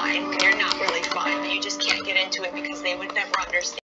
fine, you're not really fine, you just can't get into it because they would never understand.